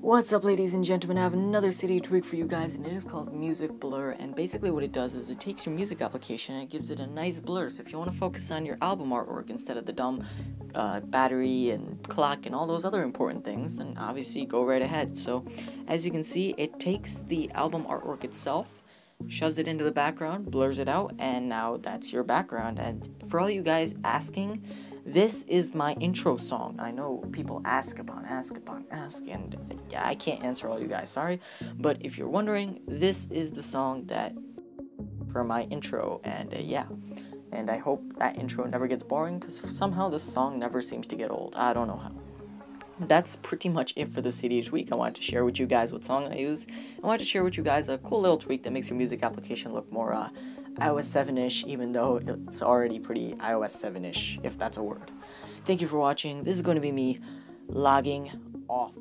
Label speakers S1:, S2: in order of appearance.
S1: What's up ladies and gentlemen, I have another Cydia tweak for you guys and it is called Music Blur and basically what it does is it takes your music application and it gives it a nice blur so if you want to focus on your album artwork instead of the dumb uh, battery and clock and all those other important things then obviously go right ahead. So as you can see it takes the album artwork itself shoves it into the background, blurs it out, and now that's your background. And for all you guys asking, this is my intro song. I know people ask upon, ask upon, ask, and I can't answer all you guys, sorry. But if you're wondering, this is the song that for my intro, and uh, yeah. And I hope that intro never gets boring because somehow this song never seems to get old. I don't know how that's pretty much it for the Cydia tweak. I wanted to share with you guys what song I use. I wanted to share with you guys a cool little tweak that makes your music application look more uh, iOS 7-ish, even though it's already pretty iOS 7-ish, if that's a word. Thank you for watching. This is going to be me logging off.